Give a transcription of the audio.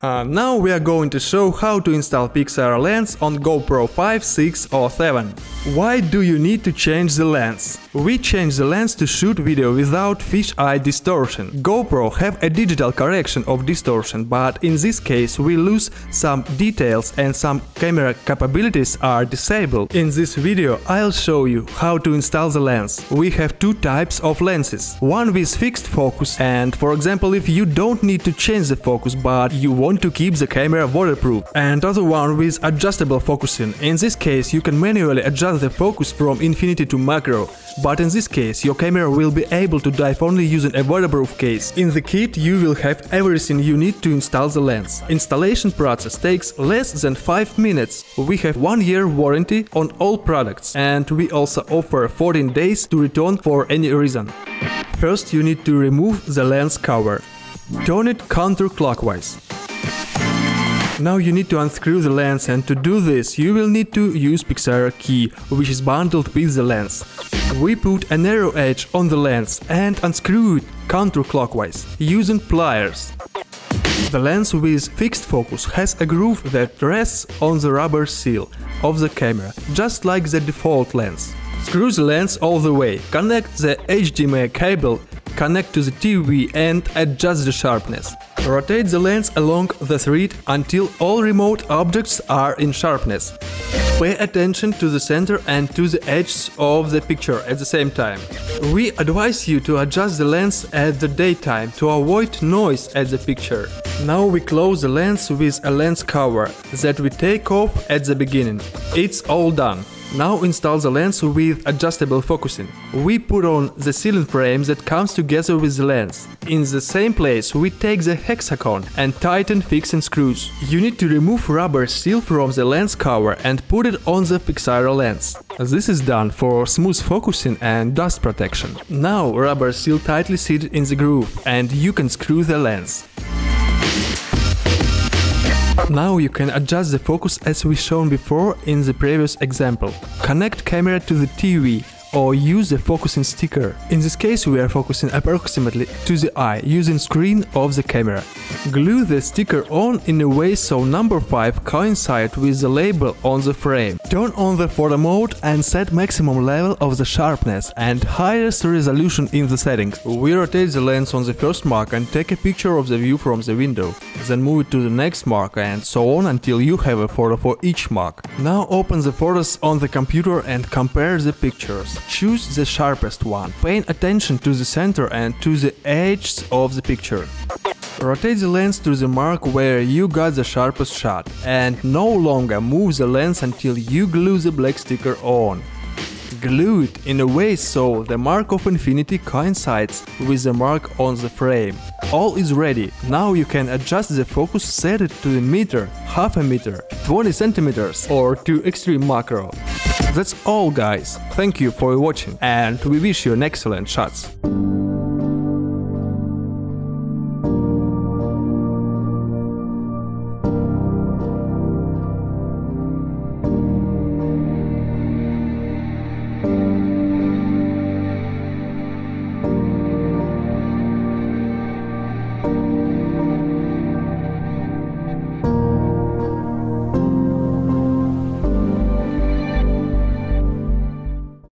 Uh, now we are going to show how to install Pixaero lens on GoPro 5, 6 or 7. Why do you need to change the lens? We change the lens to shoot video without fisheye distortion. GoPro have a digital correction of distortion, but in this case we lose some details and some camera capabilities are disabled. In this video I'll show you how to install the lens. We have two types of lenses. One with fixed focus and for example if you don't need to change the focus but you want to keep the camera waterproof. And other one with adjustable focusing. In this case you can manually adjust the focus from infinity to macro. But in this case, your camera will be able to dive only using a waterproof case. In the kit you will have everything you need to install the lens. Installation process takes less than 5 minutes. We have 1 year warranty on all products and we also offer 14 days to return for any reason. First you need to remove the lens cover. Turn it counterclockwise. Now you need to unscrew the lens and to do this you will need to use Pixaero key, which is bundled with the lens. We put a narrow edge on the lens and unscrew it counterclockwise, using pliers. The lens with fixed focus has a groove that rests on the rubber seal of the camera, just like the default lens. Screw the lens all the way, connect the HDMI cable, connect to the TV and adjust the sharpness. Rotate the lens along the thread until all remote objects are in sharpness. Pay attention to the center and to the edges of the picture at the same time. We advise you to adjust the lens at the daytime to avoid noise at the picture. Now we close the lens with a lens cover that we take off at the beginning. It's all done. Now install the lens with adjustable focusing. We put on the ceiling frame that comes together with the lens. In the same place we take the hexagon and tighten fixing screws. You need to remove rubber seal from the lens cover and put it on the Pixaero lens. This is done for smooth focusing and dust protection. Now rubber seal tightly seated in the groove and you can screw the lens. Now you can adjust the focus as we shown before in the previous example. Connect camera to the TV or use the focusing sticker. In this case we are focusing approximately to the eye using screen of the camera. Glue the sticker on in a way so number 5 coincides with the label on the frame. Turn on the photo mode and set maximum level of the sharpness and highest resolution in the settings. We rotate the lens on the first mark and take a picture of the view from the window. Then move it to the next mark and so on until you have a photo for each mark. Now open the photos on the computer and compare the pictures. Choose the sharpest one, paying attention to the center and to the edges of the picture. Rotate the lens to the mark where you got the sharpest shot and no longer move the lens until you glue the black sticker on. Glue it in a way so the mark of infinity coincides with the mark on the frame. All is ready, now you can adjust the focus set it to a meter, half a meter, 20 centimeters or to extreme macro. That's all guys, thank you for watching and we wish you an excellent shots.